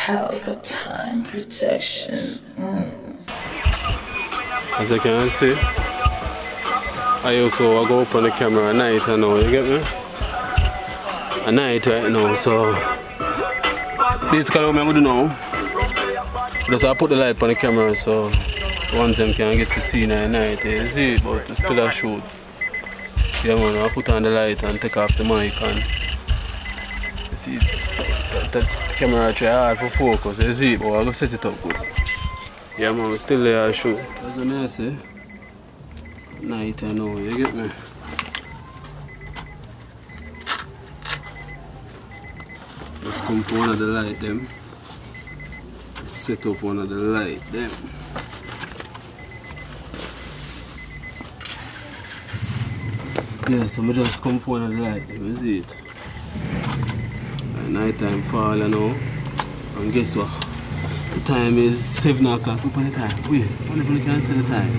Palpatine protection. Mm. As you can see, I also go up on the camera at night, I know, you get me? At night right now, so basically what I'm going to do now, I put the light on the camera so one them can get to see at night, you see, but still a shoot. Yeah man, I put on the light and take off the mic and see that, that camera try hard for focus, you see, but I go set it up good. Yeah man, we still there I shoot. That's what I say. Night I know, you get me? Just come for one of the light them. Set up one of the light them. Yeah, so I just come for one of the light them, see it? Night time fall you know. And guess what? The time is 7 o'clock. Look at the time. Wait, whenever you can see the time.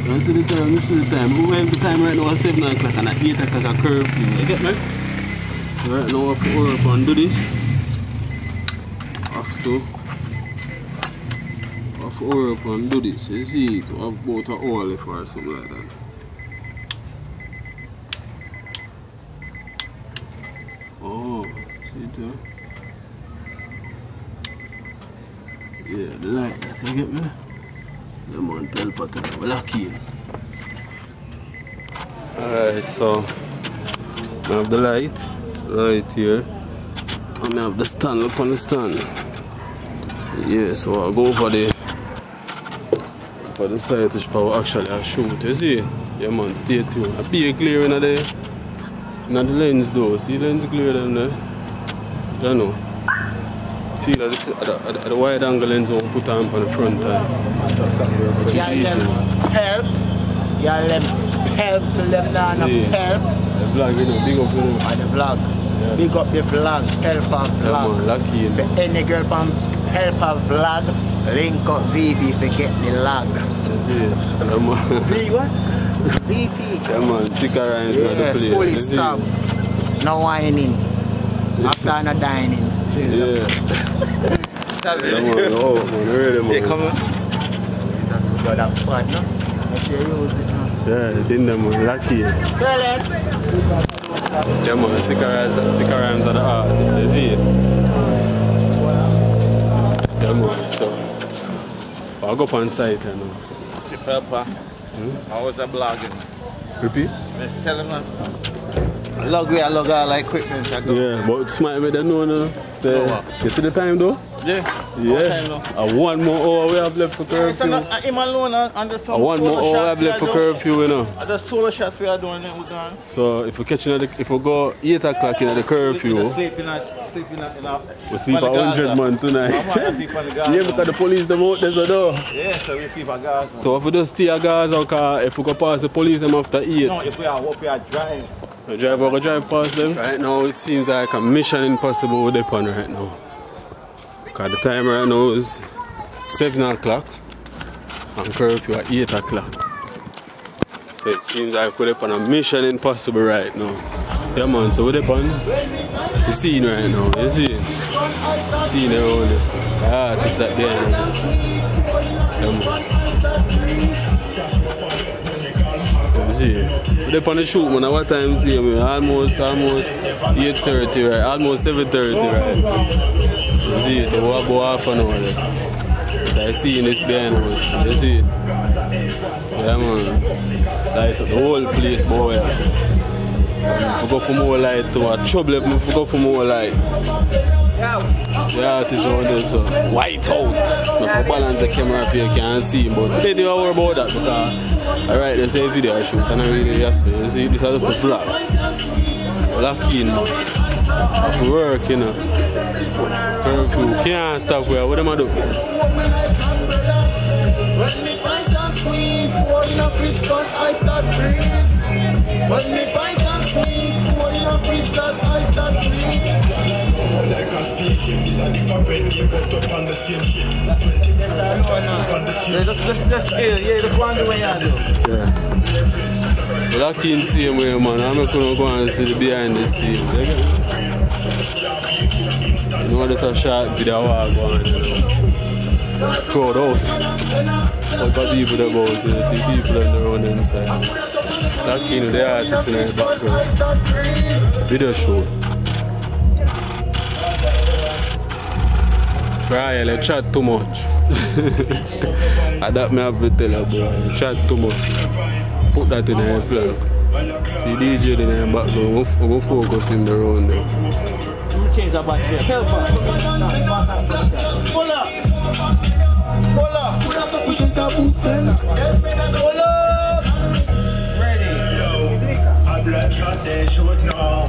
You to see the time? You see the time. We have the time right now at 7 o'clock and at 8 o'clock a curfew. You get me? So right now I to hurry up and do this. Have to. Have to up and do this. You see? I have about an hour left or something like that. Oh, there? Yeah, the that you get me? Yeah man, tell we're lucky. Alright, so I have the light, right here. And I have the stand, look on the stand. Yeah, so I'll go over there. For the side which power actually I shoot, you see? Yeah man, stay tuned. I be clear in there. In the lens though, see lens clear down there? Eh? You know? feel that it's at the, at the, at the wide angle lens will put on on the front time. Them help. Y'all them help to them down Yeah. help. The vlog, you know, big up you know. On the vlog. Yeah. Big up the vlog, help a Yeah, vlog. man, lucky you Say any girl from help a vlog, link up VB for get the log. Yeah, yeah, man. V what? VP. Yeah, man, Sikka Rymes at the place. fully stop. No whining. After no dining. Yeah. Yeah, man, oh, man, ready, man. They come on. Got that pod, no? Make sure you use it now. Yeah, uh, uh, it's in them, man, lucky. Tell it. Yeah, man, Sikka Rymes, Sikka Rymes at the artist, you see it? Yeah, man, so. I'll go up on site, you know. The pepper. Hmm? I was a blogging. Repeat? Tell them us. Log we, I log all like equipment. I go. Yeah, but smart me, they know, no. Say, Slower. you see the time, though? Yeah. Yeah. time now? And one more hour we have left for It's curfew. not, uh, him alone and, and there's some one more hour we have left for curfew, you know. The solo shots we are doing, then we're gone. So if we catch another, if we go 8 o'clock in the We curfew, just sleep in a, sleep in a, in a we sleep at 100 Gaza. man tonight. I'm gonna sleep on the Gaza. yeah, because the police them out there, so though. Yeah, so we sleep at Gaza. So if we just stay at Gaza, if we go past the police them after 8, no, if we are up, we are driving. The driver will drive past them. Right now it seems like a mission impossible with them right now. Because the time right now is 7 o'clock and curfew at 8 o'clock. So it seems like we're on a mission impossible right now. Yeah man, so we're on the scene right now, you see? Scene around this. The artists ah, that there. Yeah man. We're on the shoot man, what time see me? Almost, almost 8.30 right, almost 7.30 right. See, so we'll go half an hour. I see in this behind us, you see? Yeah man. Up the whole place, boy. We go for more light to a trouble if we go for more light. Yeah. The artist around there so white out. If balance the camera if you can see but they don't worry about that because uh, alright they say video I shoot and I really have to you see this is just a vlog. Lucky to work you know. Curfew can't stop where what am I doing? When me bite and squeeze, I start. When me bite and squeeze, I start freeze. Like a spaceship, it's a different game, but up on the same ship. Yes, I know now. Yeah, just, just, just, yeah, yeah, just one the way I do. We're lucky in the same way man. I'm not gonna go and see the behind the scene. You get me? You know, this a short video walk on, you know. Crowd out. What got people about, you know, see people on the road inside. That key, the artist in the background. Video shoot. Brian, you chat too much. I that me have to tell you, bro. You chat too much. Put that in the flag. The DJ in the background, we go- we go focus him the round there. Change the battery. Help her. Pull up. Pull up. Pull up. A blood shot they shoot now.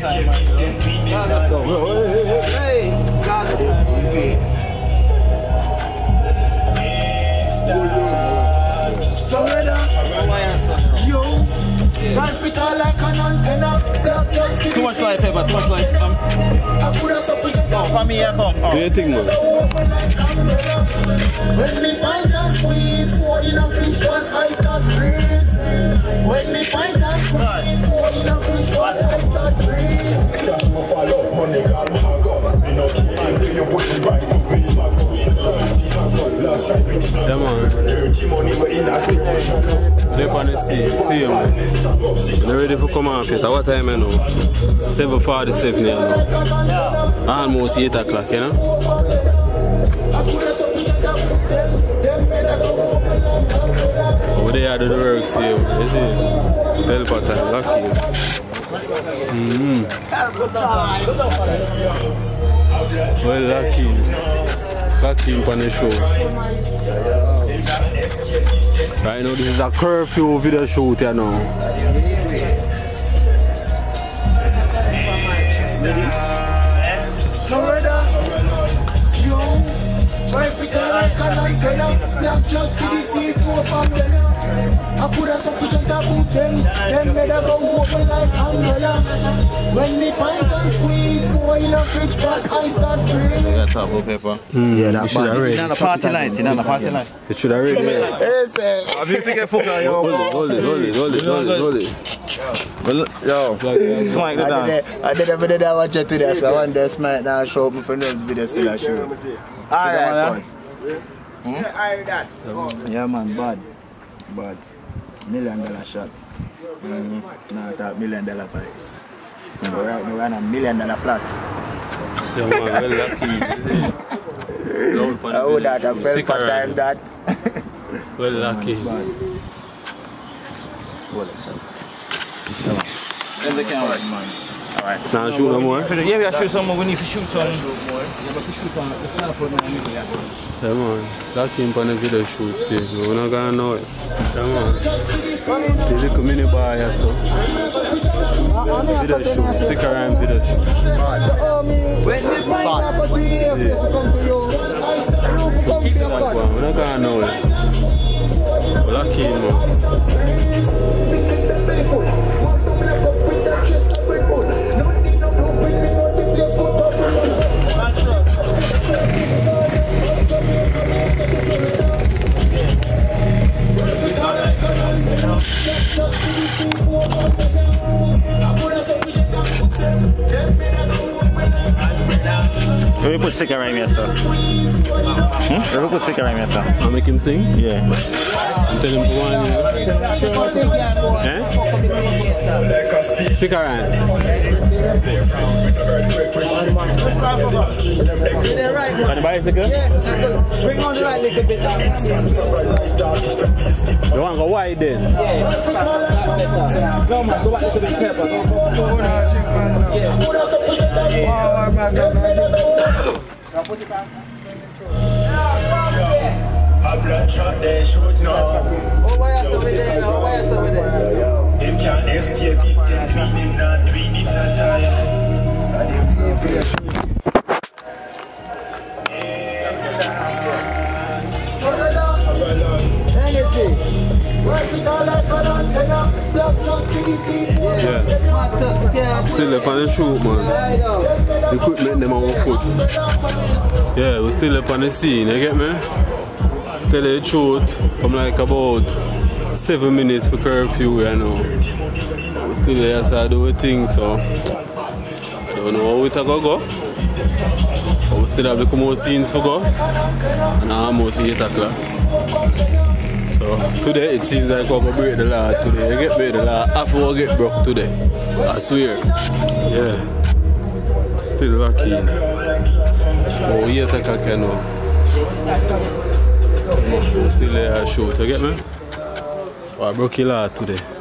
Them can't escape it, them beat me down. Hey, God. Yo. Run fit all like an antenna. Black clock Too much life, Pepper. Too much life. Um, I could have support oh, come here, come. Do Oh. you think, man? Come off yet? What time you know? 7.47 you know. Almost 8 o'clock, you know? Over there, I do the work, see you. You see? Helper time, lucky. Mm-hmm. Well, lucky. Lucky on the show. Right now, this is a curfew video shoot, you know. I could have support the boots them. Them better go open like umbrella. When me pint and squeeze, four in a fridge back, I start freeze. That's trouble, Pepper. Yeah, that should have You read. know the party light. You know the party light. It should have read. Hey, say. Have you think I fuck out Hold it, hold it, hold it, hold it, hold it, hold it. Yo, Like, smack the down. I did a video that I watch it today, so one day smite now show me for no video still I show. Alright, boss. Hmm? Yeah, I heard that. Yeah man, bad. Bad. million dollar shot. Mm-hmm. Mm, nan ta million dollar price. Mwen wè right, an a million dollar plot. Yo man, wè laki. A ou dat a pel pa time dat. Wè laki. Wè laki. End the camera. Man. Alright. Now shoot no more. Yeah, we gotta shoot some more. We need to shoot some. Yeah, but we shoot on the snap for me and me, yeah. Yeah, man. Lucky him on the video shoot, see. We're not gonna know it. Yeah, man. The little mini bar, yeah, so. Video shoot. Stick around video shoot. When me pint up a PDF, to come to you. I start you to come to your Like, body. man, we're not gonna know it. Let me put sticker right here, sir. Hmm? Let me put sticker right here, sir. I'll make him sing. Yeah. I'm telling him one. Eh? Stick around. On the bicycle? Swing on the right little bit. You want to go wide then? No man, go back a little bit pepper. It, it. Energy. All like Yeah. Still up on the shoot, man. Equipment them on foot. Yeah, we still up on the scene, you get me? Tell you the truth, I'm like about seven minutes for curfew, you know. We still there, so I do a thing, so I don't know how it a go. But we still have the more scenes to go. And almost 8 o'clock. So today it seems like gonna break the law today. You get break the law, half will get broke today. I swear. Yeah. Still lucky. Oh, 8 o'clock you know. We still there shoot, you get me? Oh, I broke your law today.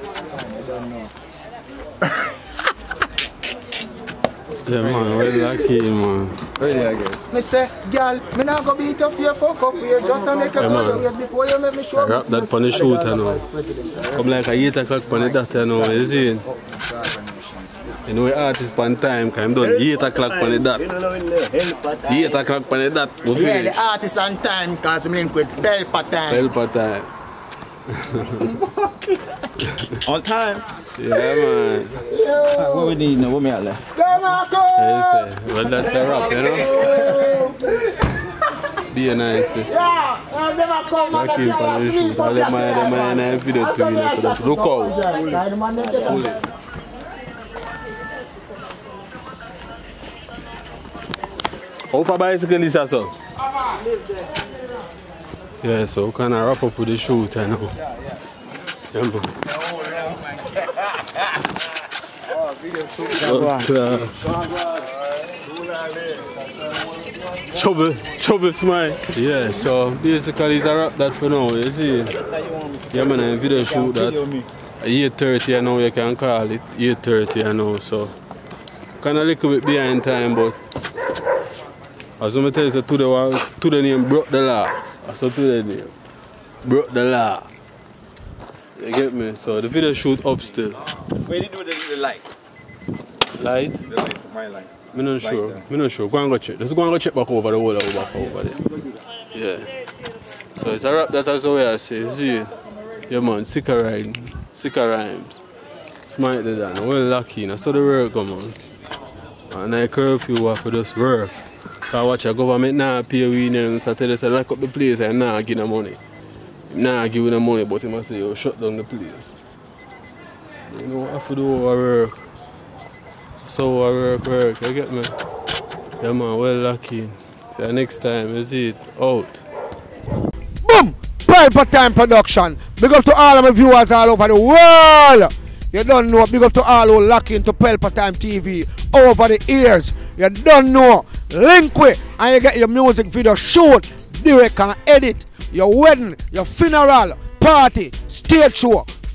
Yeah man, we're lucky man. Really, I guess. Me say, girl, me not go beat your fuck up ways just to make you Yeah, go man. ways before you make me show I wrap that on the shoot you know. Come like a 8 o'clock on the dot you know, you see? You know, artist on time, because I'm done 8 o'clock on the dot. 8 o'clock on the dot, we Yeah, finish. the artist on time because I'm link with Pelpa Time. Help time. On time. Yeah man. What we need now? What me at left? Yes, sir. Well, that's a wrap, you know? Be a nice this. Back in for the shoot. All the man, the man, and video to know, so just look out. How far bicycle is that, sir? Yeah, so we of wrap up with the shoot, you know. Yeah, man. But, uh, trouble, trouble smile. Yeah, so basically it's a wrap that for now, you see. Yeah man, and video shoot that. 8.30 I know you can call it, 8.30 I know, so. Kinda little bit behind time, but as I tell you, so today, wa- today name broke the law. So today name broke the law. You get me? So the video shoot up still. Where did you do the, the light? The light for my light. Me not sure. Me not sure. Go and go check. Just go and go check back over the wall over back over there. Yeah. So it's a rap that as way I say. See? Yeah man, sicker rhyme. Sikka Rymes. Smite the down. Well lucky. I saw the work come on. And I curfew to just work. I watch a government now pay we names. I tell you say lock up the place and now give them money. Now Nah give them money but he must say yo shut down the place. You know I have to do work. So I work, work, you get me? Yeah man, well lucky. So next time, see it out. Boom! Pelpa Time Production. Big up to all of my viewers all over the world. You don't know. Big up to all who lock into Pelpa Time TV over the years. You don't know. Link with and you get your music video shoot, direct and edit. Your wedding, your funeral, party, stage show,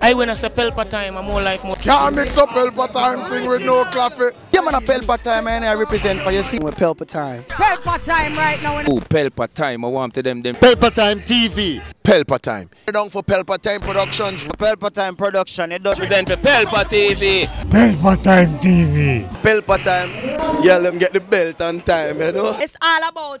I when I say Pelpa time, I'm more like more. Can't mix up Pelpa Time thing with no coffee. Yeah, man, a Pelpa Time, and I represent for you. See, we're Pelpa Time. Pelpa time right now. Oh, Pelpa Time. I want to them them. Pelpa Time TV. Pelpa Time. Down for Pelpa Time Productions. Pelpa Time Production. It does Represent for Pelpa TV. Pelpa Time TV. Pelpa Time. Yeah, let them get the belt on time, you know. It's all about